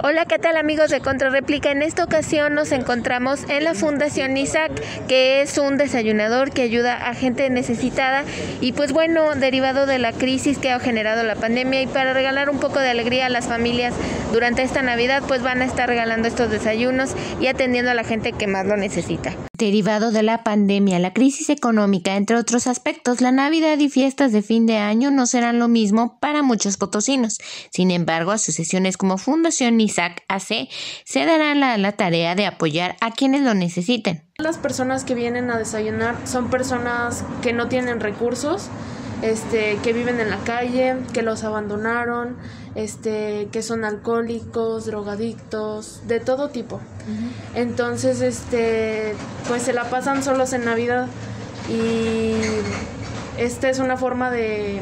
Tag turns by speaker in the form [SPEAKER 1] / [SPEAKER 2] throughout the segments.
[SPEAKER 1] Hola, ¿qué tal amigos de Contrarréplica? En esta ocasión nos encontramos en la Fundación Isaac, que es un desayunador que ayuda a gente necesitada y pues bueno, derivado de la crisis que ha generado la pandemia y para regalar un poco de alegría a las familias durante esta Navidad, pues van a estar regalando estos desayunos y atendiendo a la gente que más lo necesita. Derivado de la pandemia, la crisis económica, entre otros aspectos, la Navidad y fiestas de fin de año no serán lo mismo para muchos potosinos. Sin embargo, asociaciones como Fundación Isaac AC se darán la, la tarea de apoyar a quienes lo necesiten.
[SPEAKER 2] Las personas que vienen a desayunar son personas que no tienen recursos, este, que viven en la calle, que los abandonaron, este, que son alcohólicos, drogadictos, de todo tipo. Entonces, este, pues se la pasan solos en Navidad y esta es una forma de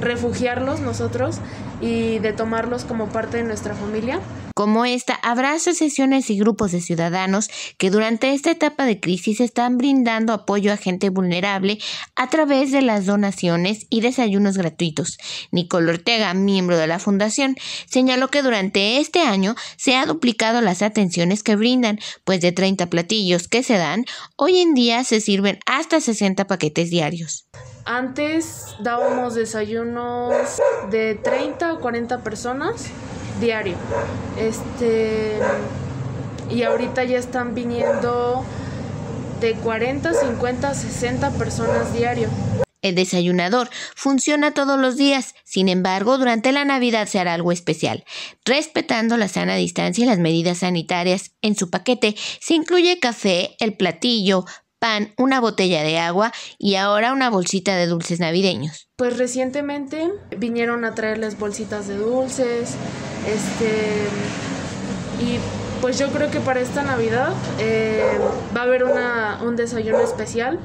[SPEAKER 2] refugiarlos nosotros y de tomarlos como parte de nuestra familia.
[SPEAKER 1] Como esta, habrá asociaciones y grupos de ciudadanos que durante esta etapa de crisis están brindando apoyo a gente vulnerable a través de las donaciones y desayunos gratuitos. Nicole Ortega, miembro de la fundación, señaló que durante este año se ha duplicado las atenciones que brindan, pues de 30 platillos que se dan, hoy en día se sirven hasta 60 paquetes diarios.
[SPEAKER 2] Antes dábamos desayunos de 30 o 40 personas diario. Este y ahorita ya están viniendo de 40, 50, 60 personas diario.
[SPEAKER 1] El desayunador funciona todos los días, sin embargo, durante la Navidad se hará algo especial. Respetando la sana distancia y las medidas sanitarias, en su paquete se incluye café, el platillo, pan, una botella de agua y ahora una bolsita de dulces navideños.
[SPEAKER 2] Pues recientemente vinieron a traerles bolsitas de dulces, este, y pues yo creo que para esta Navidad eh, va a haber un desayuno especial.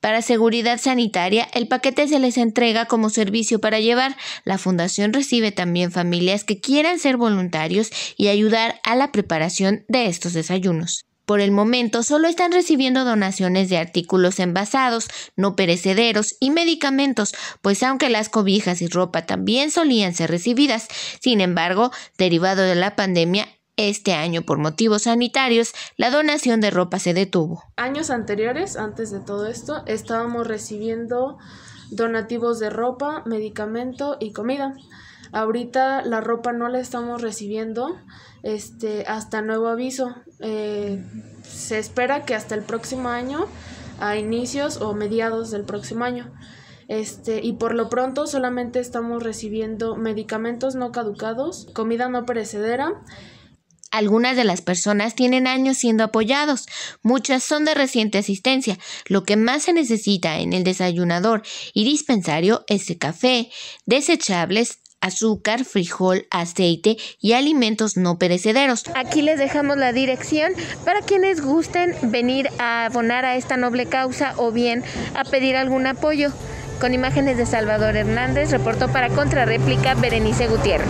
[SPEAKER 1] Para seguridad sanitaria, el paquete se les entrega como servicio para llevar. La fundación recibe también familias que quieran ser voluntarios y ayudar a la preparación de estos desayunos. Por el momento solo están recibiendo donaciones de artículos envasados, no perecederos y medicamentos, pues aunque las cobijas y ropa también solían ser recibidas, sin embargo, derivado de la pandemia, este año, por motivos sanitarios, la donación de ropa se detuvo.
[SPEAKER 2] Años anteriores, antes de todo esto, estábamos recibiendo donativos de ropa, medicamento y comida. Ahorita la ropa no la estamos recibiendo este, hasta nuevo aviso. Eh, se espera que hasta el próximo año, a inicios o mediados del próximo año. Este, y por lo pronto solamente estamos recibiendo medicamentos no caducados, comida no perecedera
[SPEAKER 1] algunas de las personas tienen años siendo apoyados, muchas son de reciente asistencia. Lo que más se necesita en el desayunador y dispensario es café, desechables, azúcar, frijol, aceite y alimentos no perecederos. Aquí les dejamos la dirección para quienes gusten venir a abonar a esta noble causa o bien a pedir algún apoyo. Con imágenes de Salvador Hernández, reportó para Contrarréplica Berenice Gutiérrez.